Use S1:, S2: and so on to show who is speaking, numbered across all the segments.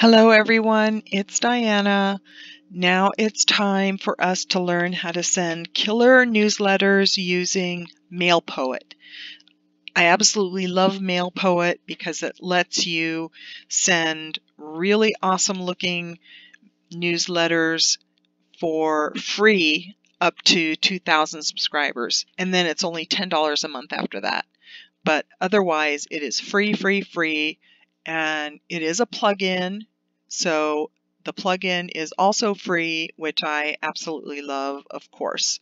S1: Hello everyone, it's Diana. Now it's time for us to learn how to send killer newsletters using MailPoet. I absolutely love MailPoet because it lets you send really awesome looking newsletters for free up to 2,000 subscribers. And then it's only $10 a month after that. But otherwise, it is free, free, free and it is a plugin. So the plugin is also free, which I absolutely love, of course.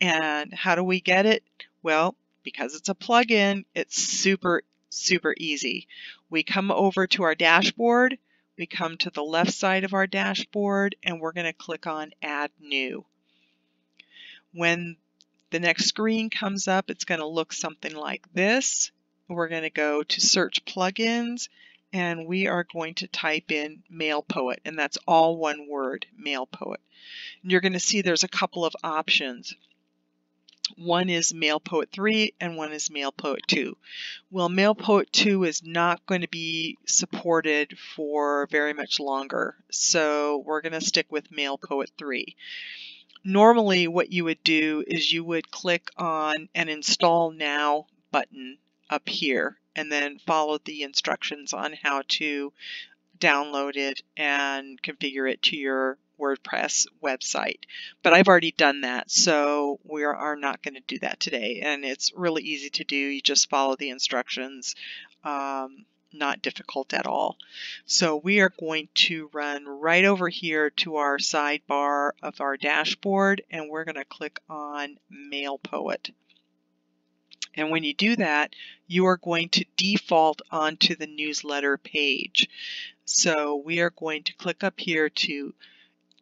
S1: And how do we get it? Well, because it's a plugin, it's super, super easy. We come over to our dashboard, we come to the left side of our dashboard, and we're going to click on Add New. When the next screen comes up, it's going to look something like this. We're going to go to Search Plugins and we are going to type in MailPoet, and that's all one word, MailPoet. And you're going to see there's a couple of options. One is MailPoet 3 and one is MailPoet 2. Well, MailPoet 2 is not going to be supported for very much longer, so we're going to stick with MailPoet 3. Normally what you would do is you would click on an Install Now button up here and then follow the instructions on how to download it and configure it to your WordPress website. But I've already done that, so we are not going to do that today. And it's really easy to do. You just follow the instructions. Um, not difficult at all. So we are going to run right over here to our sidebar of our dashboard and we're going to click on MailPoet. And when you do that, you are going to default onto the newsletter page. So we are going to click up here to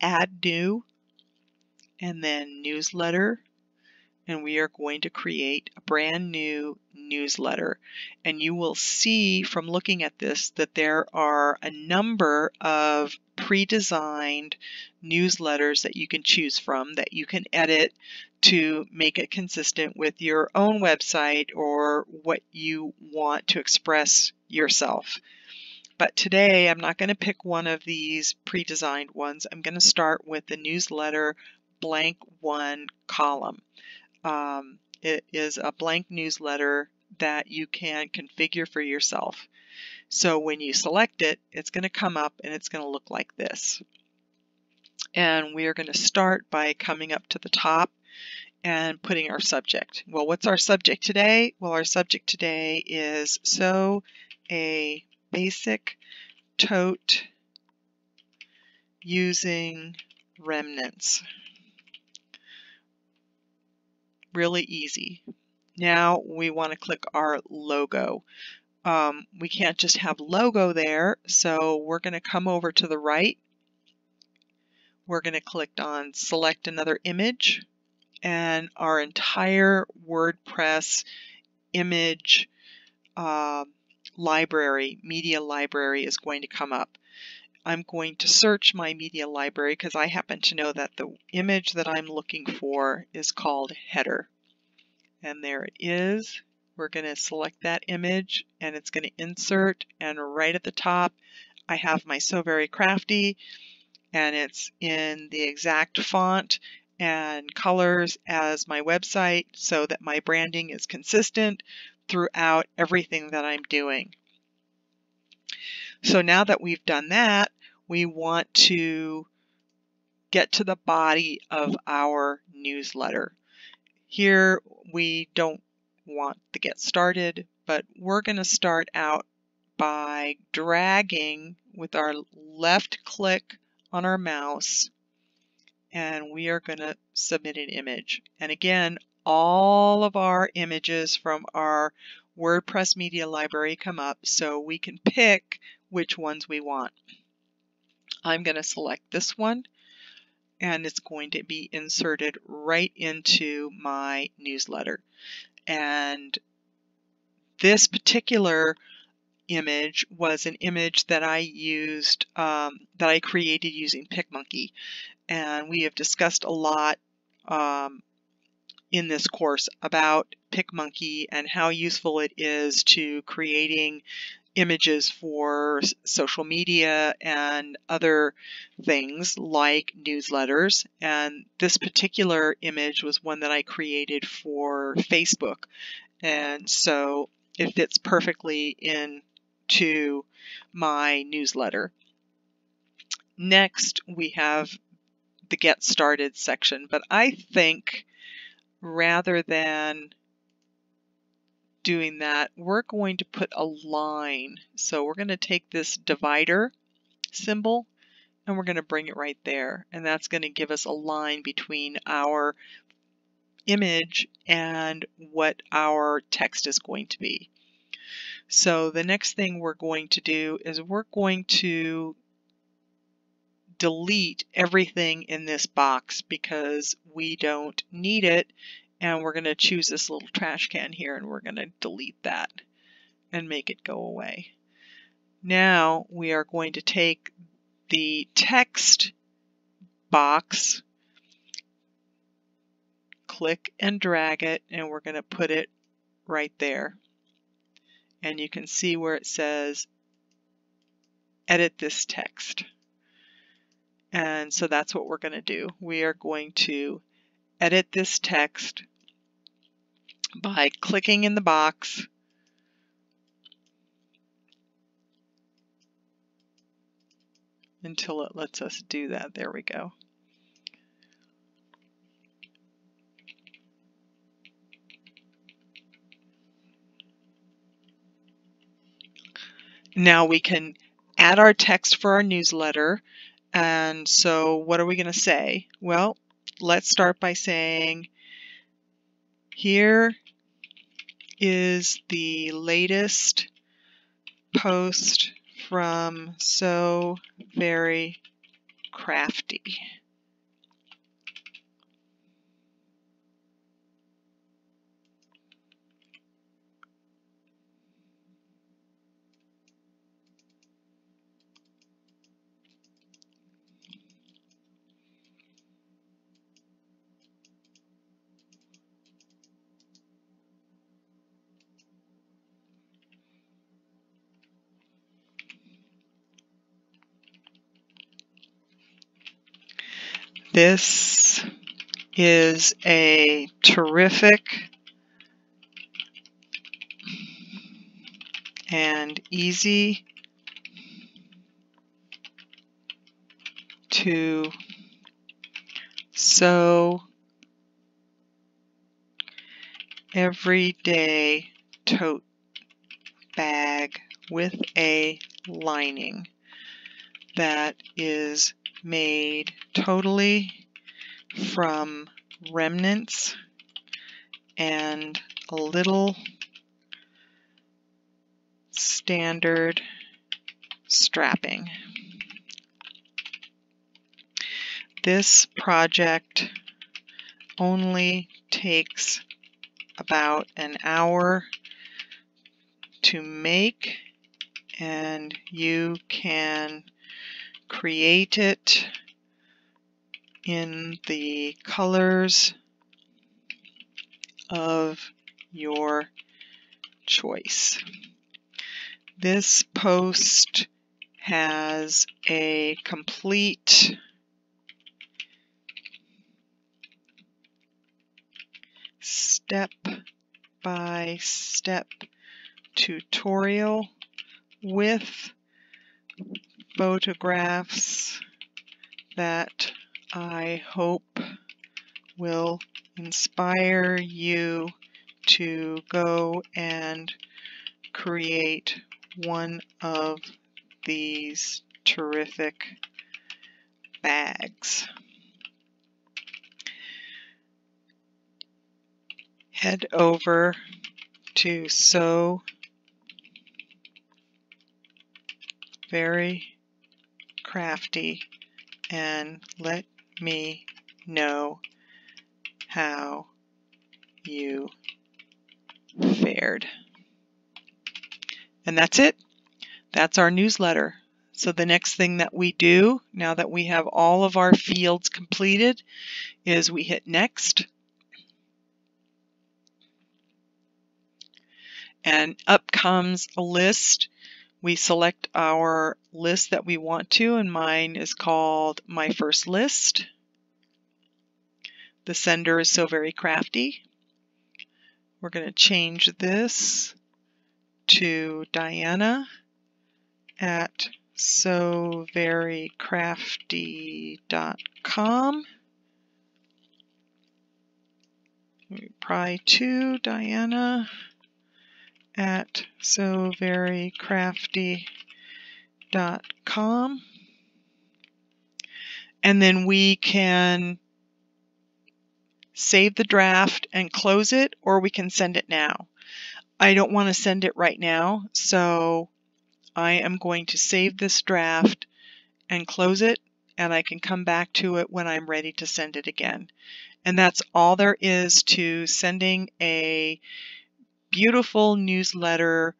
S1: add new and then newsletter and we are going to create a brand new newsletter. And you will see from looking at this that there are a number of pre-designed newsletters that you can choose from that you can edit to make it consistent with your own website or what you want to express yourself. But today I'm not going to pick one of these pre-designed ones. I'm going to start with the newsletter blank one column. Um, it is a blank newsletter that you can configure for yourself. So when you select it, it's going to come up and it's going to look like this. And we are going to start by coming up to the top and putting our subject. Well, what's our subject today? Well, our subject today is sew a basic tote using remnants. Really easy. Now we want to click our logo. Um, we can't just have logo there, so we're going to come over to the right. We're going to click on select another image and our entire WordPress image uh, library, media library is going to come up. I'm going to search my media library because I happen to know that the image that I'm looking for is called header. And there it is. We're going to select that image and it's going to insert and right at the top I have my Sew Very Crafty and it's in the exact font and colors as my website so that my branding is consistent throughout everything that I'm doing. So now that we've done that, we want to get to the body of our newsletter. Here we don't want to get started, but we're going to start out by dragging with our left click on our mouse and we are going to submit an image. And again, all of our images from our WordPress media library come up so we can pick which ones we want. I'm going to select this one and it's going to be inserted right into my newsletter. And this particular image was an image that I used, um, that I created using PicMonkey. And we have discussed a lot um, in this course about PicMonkey and how useful it is to creating images for social media and other things like newsletters. And this particular image was one that I created for Facebook. And so it fits perfectly into my newsletter. Next, we have the Get Started section, but I think rather than doing that, we're going to put a line. So we're going to take this divider symbol and we're going to bring it right there. And that's going to give us a line between our image and what our text is going to be. So the next thing we're going to do is we're going to delete everything in this box because we don't need it and we're going to choose this little trash can here and we're going to delete that and make it go away. Now we are going to take the text box, click and drag it, and we're going to put it right there. And you can see where it says edit this text. And so that's what we're going to do. We are going to edit this text by clicking in the box until it lets us do that. There we go. Now we can add our text for our newsletter. And so what are we going to say? Well, let's start by saying here is the latest post from Sew Very Crafty. This is a terrific and easy to sew everyday tote bag with a lining that is made totally from remnants and a little standard strapping. This project only takes about an hour to make and you can create it in the colors of your choice. This post has a complete step by step tutorial with photographs that I hope will inspire you to go and create one of these terrific bags. Head over to Sew Very crafty and let me know how you fared. And that's it. That's our newsletter. So the next thing that we do, now that we have all of our fields completed, is we hit next. And up comes a list we select our list that we want to, and mine is called My First List. The sender is sew very crafty. We're going to change this to Diana at soverycrafty.com. Pry to Diana at soverycrafty.com. And then we can save the draft and close it, or we can send it now. I don't want to send it right now, so I am going to save this draft and close it, and I can come back to it when I'm ready to send it again. And that's all there is to sending a beautiful newsletter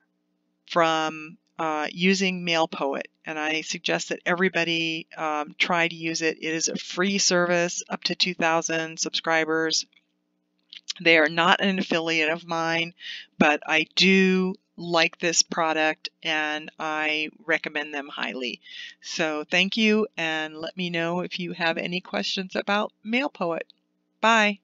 S1: from uh, using MailPoet. And I suggest that everybody um, try to use it. It is a free service up to 2,000 subscribers. They are not an affiliate of mine, but I do like this product and I recommend them highly. So thank you and let me know if you have any questions about MailPoet. Bye.